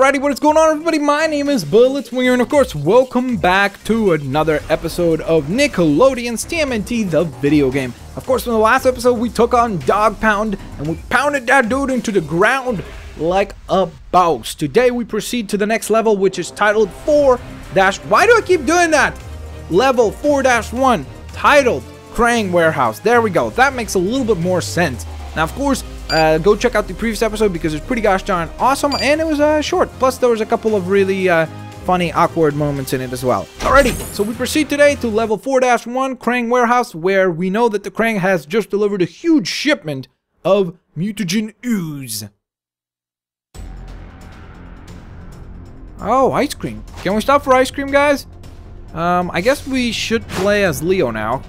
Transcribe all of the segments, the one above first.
Alrighty, what is going on everybody? My name is Blitzwinger and of course, welcome back to another episode of Nickelodeon's TMNT The Video Game. Of course, in the last episode, we took on Dog Pound and we pounded that dude into the ground like a boss. Today, we proceed to the next level, which is titled 4 dash. Why do I keep doing that? Level 4 dash 1, titled Krang Warehouse. There we go. That makes a little bit more sense. Now, of course, uh, go check out the previous episode because it's pretty gosh darn awesome and it was uh, short. Plus, there was a couple of really uh, funny, awkward moments in it as well. Alrighty, so we proceed today to level 4-1 Krang Warehouse where we know that the Krang has just delivered a huge shipment of mutagen ooze. Oh, ice cream. Can we stop for ice cream, guys? Um, I guess we should play as Leo now.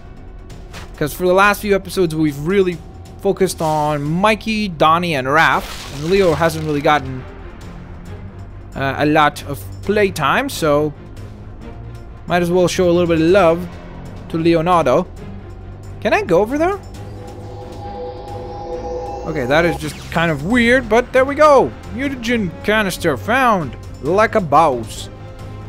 Because for the last few episodes, we've really focused on Mikey, Donnie, and Raph. And Leo hasn't really gotten uh, a lot of playtime, so might as well show a little bit of love to Leonardo. Can I go over there? Okay, that is just kind of weird, but there we go. Mutagen canister found. Like a boss.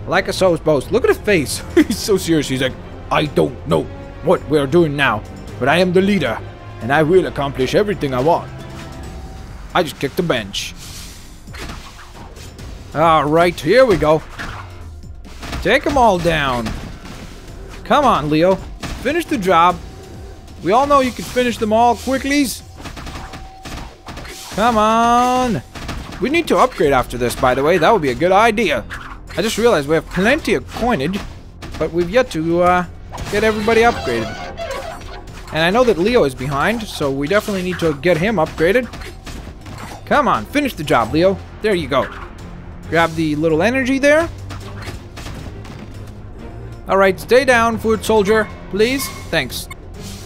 Like a sauce boss. Look at his face. He's so serious. He's like, I don't know what we're doing now, but I am the leader and I will accomplish everything I want. I just kicked the bench. Alright, here we go. Take them all down. Come on, Leo. Finish the job. We all know you can finish them all quicklies. Come on. We need to upgrade after this, by the way. That would be a good idea. I just realized we have plenty of coinage, but we've yet to uh, get everybody upgraded. And I know that Leo is behind, so we definitely need to get him upgraded. Come on, finish the job, Leo. There you go. Grab the little energy there. Alright, stay down, foot soldier. Please? Thanks.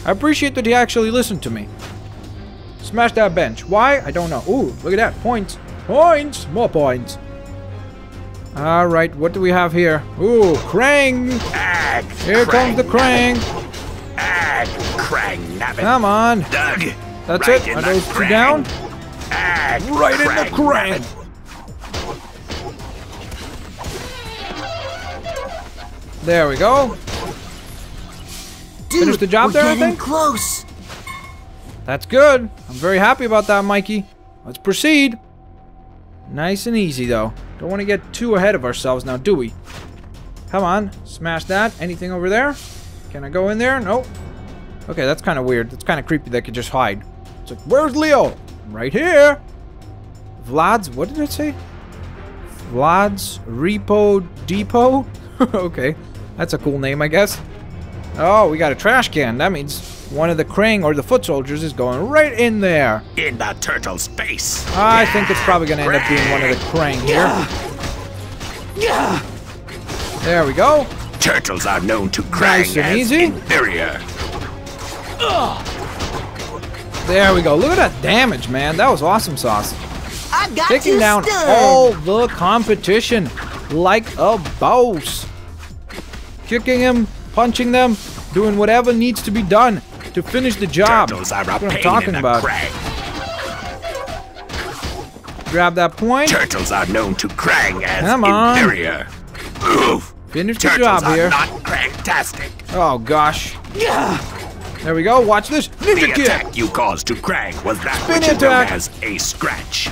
I appreciate that he actually listened to me. Smash that bench. Why? I don't know. Ooh, look at that. Points. Points! More points. Alright, what do we have here? Ooh, Krang! Here comes the Krang! Ag, Krang Nabbit. Come on. Doug. That's right it. Are those two down? Ag, right Krang in the Krang. There we go. Dude, Finish the job we're there, getting I think? close. That's good. I'm very happy about that, Mikey. Let's proceed. Nice and easy, though. Don't want to get too ahead of ourselves now, do we? Come on. Smash that. Anything over there? Can I go in there? Nope. Okay, that's kind of weird. That's kind of creepy they could just hide. It's like, where's Leo? Right here. Vlad's, what did it say? Vlad's Repo Depot? okay, that's a cool name, I guess. Oh, we got a trash can. That means one of the Krang or the foot soldiers is going right in there. In the turtle's face. I yeah. think it's probably going to end up being one of the Krang here. Yeah. There we go. Turtles are known to Krang nice and easy. inferior. There we go. Look at that damage, man. That was awesome sauce. I got Taking down stood. all the competition like a boss. Kicking him, punching them, doing whatever needs to be done to finish the job. Turtles are That's what I'm talking about. Krang. Grab that point. Turtles are known to Krang as Come on. inferior. Oof. Finish the job here. not fantastic. Oh gosh. Yeah. There we go. Watch this. Ninja the kick. attack you caused to Krang was that Spin which attack. is known as a scratch.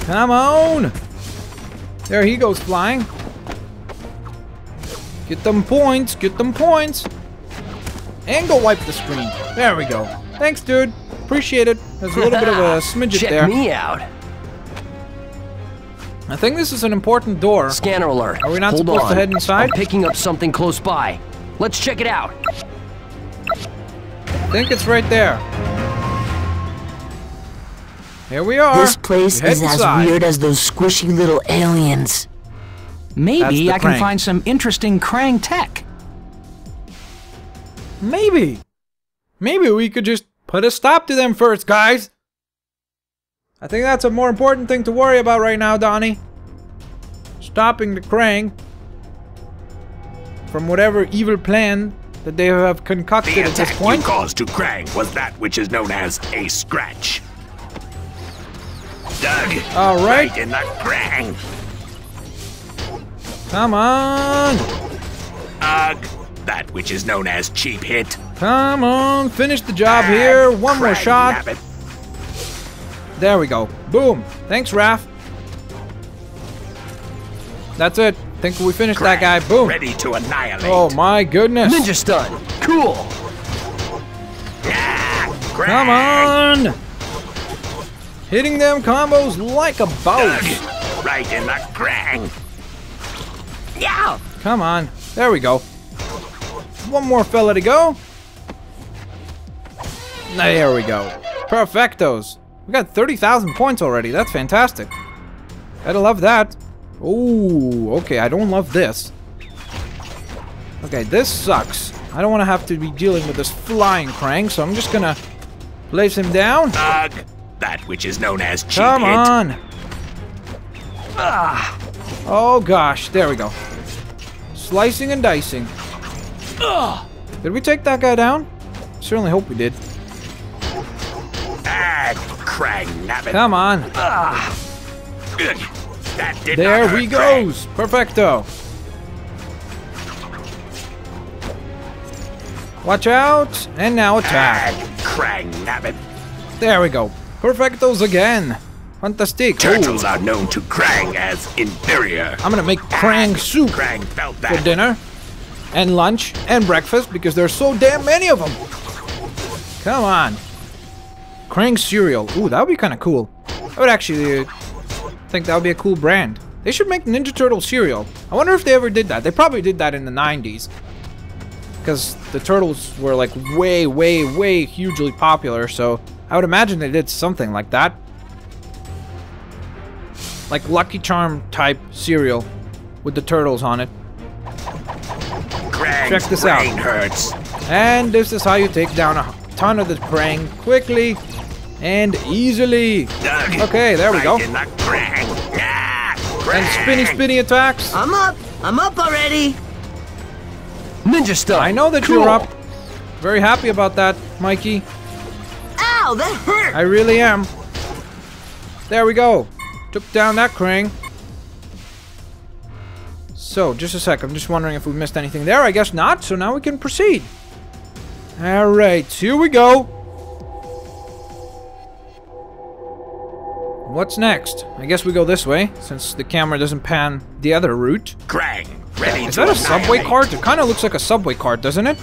Come on. There he goes flying. Get them points. Get them points. And go wipe the screen. There we go. Thanks, dude. Appreciate it. There's a little bit of a smidget Check there. Check me out. I think this is an important door. Scanner alert. Are we not Hold supposed on. to head inside? I'm picking up something close by. Let's check it out. I think it's right there. Here we are. This place is inside. as weird as those squishy little aliens. Maybe I Krang. can find some interesting Krang tech. Maybe. Maybe we could just put a stop to them first, guys. I think that's a more important thing to worry about right now, Donnie. Stopping the Krang from whatever evil plan that they have concocted the at this point. you caused to Krang was that which is known as a scratch. Dug. All right. Right in the Krang. Come on. Ugh. That which is known as cheap hit. Come on. Finish the job here. One more shot. nabbit. There we go. Boom. Thanks, Raph. That's it. Think we finished that guy. Boom. Ready to annihilate. Oh my goodness. Ninja stun. Cool. Ah, Krang. Come on. Hitting them combos like a boss. Right in the Krang. Yeah. Come on. There we go. One more fella to go. There we go. Perfectos. We got 30,000 points already. That's fantastic. Gotta love that. Ooh, okay, I don't love this. Okay, this sucks. I don't want to have to be dealing with this flying Krang, so I'm just gonna place him down. Ugh. That which is known as cheap Come hit. on. Ah. Oh gosh, there we go. Slicing and dicing. Did we take that guy down? Certainly hope we did. Ah, nabbit. Come on. Ugh. That There we goes. Perfecto. Watch out. And now attack. Krang nabbit. There we go. Perfectos again. Fantastic. Turtles Ooh, are known to Krang as inferior. I'm gonna make Krang soup Krang felt for dinner. And lunch and breakfast because there's so damn many of them. Come on. Krang cereal. Ooh, that would be kind of cool. I would actually think that would be a cool brand. They should make Ninja Turtle cereal. I wonder if they ever did that. They probably did that in the 90s. Because the Turtles were like way, way, way hugely popular. So I would imagine they did something like that. Like Lucky Charm type cereal with the Turtles on it. Krang's Check this out. hurts. And this is how you take down a ton of the Krang quickly and easily. Doug. Okay, there we right go. And spinny Krang. spinny attacks. I'm up. I'm up already. Ninja stuff. I know that cool. you're up. Very happy about that, Mikey. Ow, that hurt. I really am. There we go. Took down that Krang. So, just a sec. I'm just wondering if we missed anything there. I guess not. So now we can proceed. Alright, here we go. What's next? I guess we go this way, since the camera doesn't pan the other route. Krang. Ready Is that a subway cart? It kind of looks like a subway cart, doesn't it?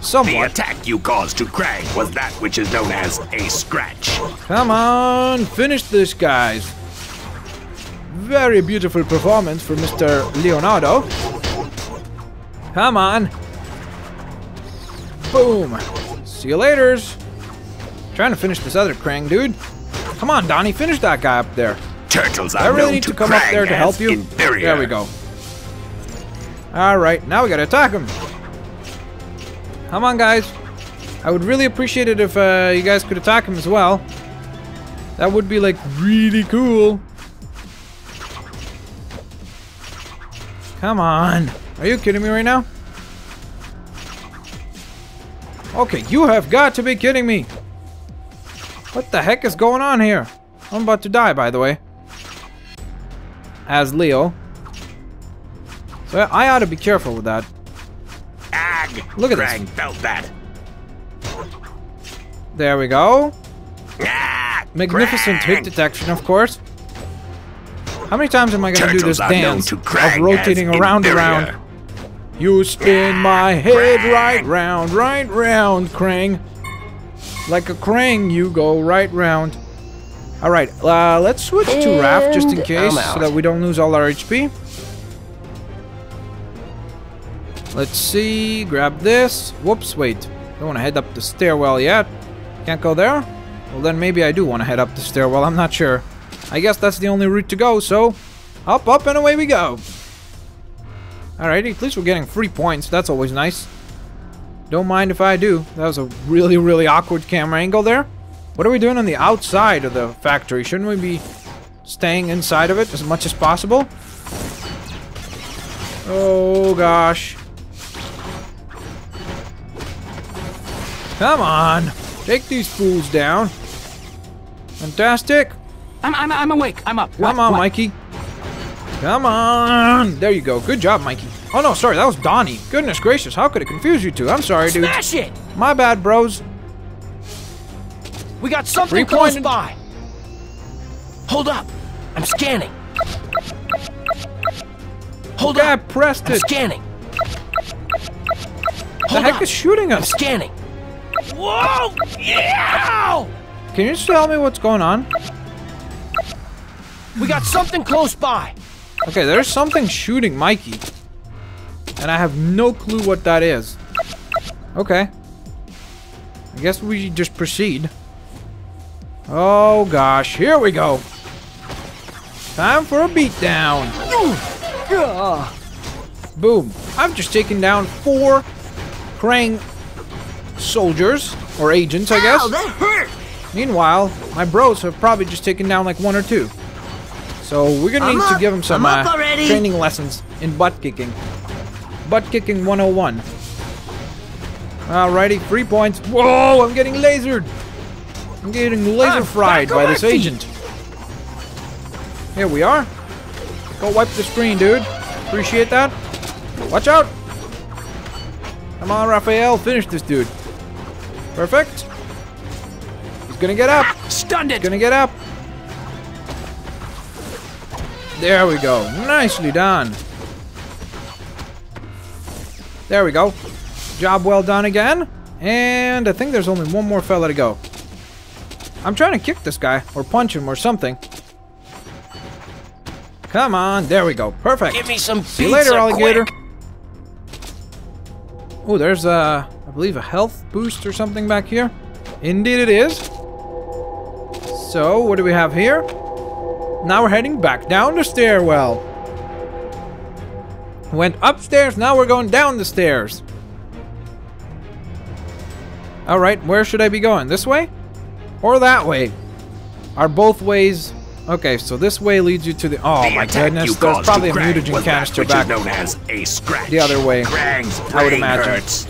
The attack you caused to Krang was that which is known as a scratch. Come on, finish this, guys. Very beautiful performance for Mr. Leonardo. Come on. Boom. See you laters. Trying to finish this other Krang, dude. Come on, Donnie, finish that guy up there. Turtles I really need to to come up there to help you. Inferior. There we go. Alright, now we gotta attack him. Come on, guys. I would really appreciate it if uh, you guys could attack him as well. That would be like really cool. Come on. Are you kidding me right now? Okay, you have got to be kidding me. What the heck is going on here? I'm about to die, by the way. As Leo. So I ought to be careful with that. Ag. Look at this. Krang felt that. There we go. Ah, Magnificent hit detection, of course. How many times am I gonna do this dance of rotating around inferior. around? You spin my head Krang. right round, right round, Krang. Like a Krang, you go right round. All right, uh, let's switch to Raph just in case, so that we don't lose all our HP. Let's see. Grab this. Whoops, wait. Don't want to head up the stairwell yet. Can't go there? Well, then maybe I do want to head up the stairwell. I'm not sure. I guess that's the only route to go, so up, up, and away we go. Alrighty, at least we're getting free points. That's always nice. Don't mind if I do. That was a really, really awkward camera angle there. What are we doing on the outside of the factory? Shouldn't we be staying inside of it as much as possible? Oh, gosh. Come on. Take these fools down. Fantastic. I'm, I'm, I'm awake. I'm up. Come What? on, What? Mikey. Come on. There you go. Good job, Mikey. Oh, no, sorry. That was Donnie. Goodness gracious. How could it confuse you two? I'm sorry, dude. Smash it! My bad, bros. We got something close by. Hold up. I'm scanning. Hold I up. pressed I'm it. scanning. The Hold heck up. is shooting I'm us? scanning. Whoa! Yeah! Can you just tell me what's going on? We got something close by. Okay, there's something shooting Mikey. And I have no clue what that is. Okay. I guess we just proceed. Oh gosh, here we go. Time for a beatdown. Boom. I've just taken down four Krang soldiers, or agents, I guess. Ow, that hurt. Meanwhile, my bros have probably just taken down like one or two. So we're gonna I'm need to give them some uh, training lessons in butt kicking. Butt kicking 101. Alrighty, three points. Whoa, I'm getting lasered. I'm getting ah, laser I'm fried by this feet. agent. Here we are. Go wipe the screen, dude. Appreciate that. Watch out. Come on, Raphael. Finish this dude. Perfect. He's gonna get up. Stunned it. He's Gonna get up. There we go. Nicely done. There we go. Job well done again. And I think there's only one more fella to go. I'm trying to kick this guy, or punch him, or something. Come on, there we go. Perfect. Give me some See you later, alligator. Oh, there's a, I believe a health boost or something back here. Indeed it is. So, what do we have here? Now we're heading back down the stairwell. Went upstairs, now we're going down the stairs. Alright, where should I be going? This way? Or that way? Are both ways... Okay, so this way leads you to the... Oh The my goodness, there's probably a Krang mutagen canister back known as a scratch. the other way, Krang's I would imagine. hurts.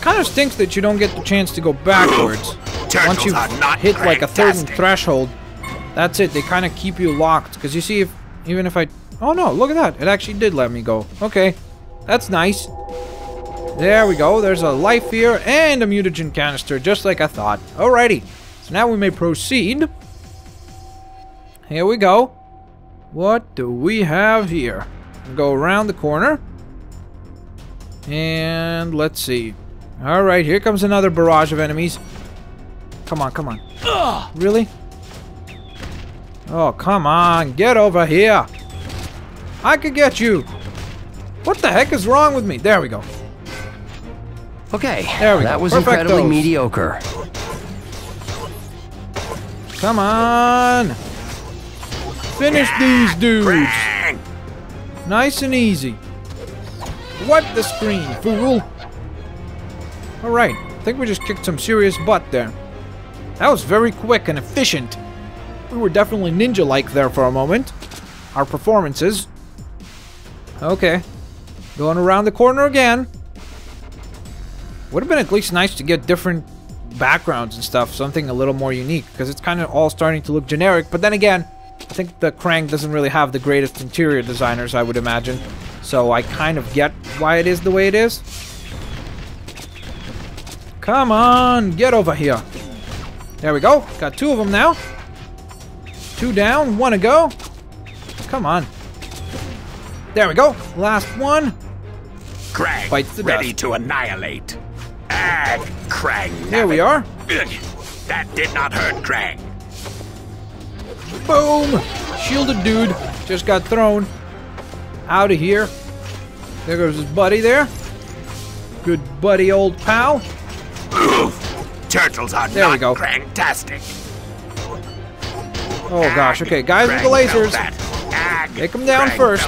kind of stinks that you don't get the chance to go backwards. Once not hit like a certain threshold, that's it. They kind of keep you locked. Because you see, if even if I... Oh no, look at that. It actually did let me go. Okay, that's nice. There we go. There's a life here and a mutagen canister, just like I thought. Alrighty. So now we may proceed. Here we go. What do we have here? Go around the corner. And let's see. Alright, here comes another barrage of enemies. Come on, come on. Really? Oh, come on. Get over here. I could get you. What the heck is wrong with me? There we go. Okay, There we that go. was Perfectos. incredibly mediocre. Come on. Finish these dudes. Nice and easy. Wipe the screen, fool. Alright, I think we just kicked some serious butt there. That was very quick and efficient. We were definitely ninja-like there for a moment. Our performances. Okay. Going around the corner again. Would have been at least nice to get different backgrounds and stuff, something a little more unique, because it's kind of all starting to look generic. But then again, I think the Krang doesn't really have the greatest interior designers, I would imagine. So I kind of get why it is the way it is. Come on, get over here. There we go. Got two of them now. Two down, one to go. Come on. There we go. Last one. Krang, Bites the ready dust. to annihilate. And Krang. There we are. Ugh, That did not hurt Krang. Boom! Shielded dude just got thrown out of here. There goes his buddy there. Good buddy, old pal. Turtles are There we go. Krang-tastic. Oh gosh, okay, guys with the Krang felt lasers. that. Ag, Take 'em down first.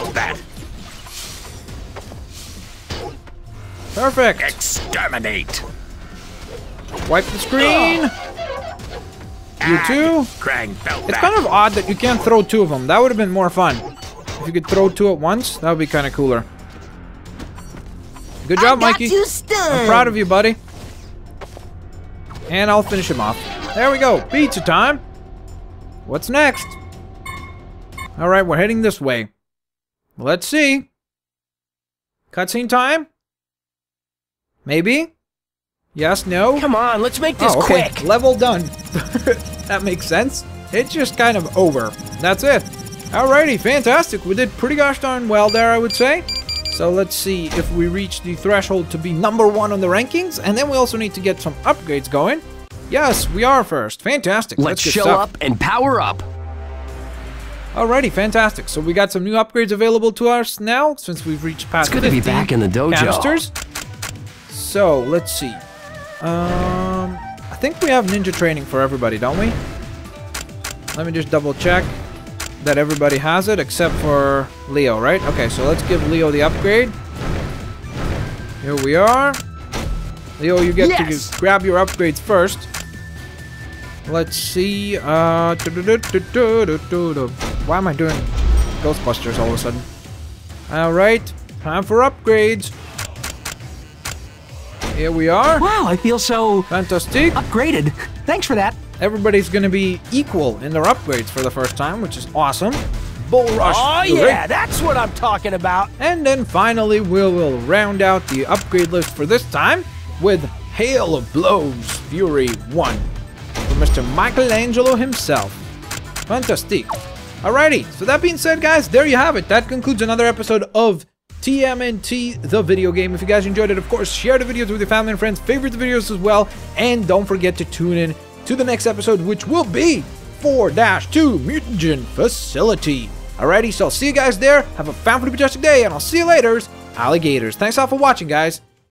Perfect. Exterminate. Wipe the screen. You too. Krang felt It's kind of odd that you can't throw two of them. That would have been more fun. If you could throw two at once, that would be kind of cooler. Good job, Mikey. I'm proud of you, buddy. And I'll finish him off. There we go. Pizza time. What's next? Alright, we're heading this way. Let's see. Cutscene time? Maybe? Yes, no? Come on, let's make this oh, okay. quick. Level done. that makes sense. It's just kind of over. That's it. Alrighty, fantastic. We did pretty gosh darn well there, I would say. So let's see if we reach the threshold to be number one on the rankings. And then we also need to get some upgrades going. Yes, we are first. Fantastic. Let's, Let's up and power up. Alrighty, fantastic. So we got some new upgrades available to us now since we've reached past It's good to be back in the dojo. canisters. So let's see. Um, I think we have ninja training for everybody, don't we? Let me just double check that everybody has it except for Leo, right? Okay, so let's give Leo the upgrade. Here we are. Leo, you get Yes! to grab your upgrades first. Let's see. Uh, why am I doing Ghostbusters all of a sudden? All right, time for upgrades. Here we are. Wow, I feel so Fantastic. upgraded. Thanks for that. Everybody's gonna be equal in their upgrades for the first time, which is awesome. Bull Rush. Oh, yeah, that's what I'm talking about. And then finally, we will round out the upgrade list for this time with Hail of Blows Fury 1 for Mr. Michelangelo himself. Fantastic. Alrighty, so that being said, guys, there you have it. That concludes another episode of TMNT, the video game. If you guys enjoyed it, of course, share the videos with your family and friends, favorite the videos as well, and don't forget to tune in to the next episode, which will be 4-2 Mutagen Facility. Alrighty, so I'll see you guys there. Have a fantastic day, and I'll see you later, alligators. Thanks all for watching, guys.